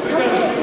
何?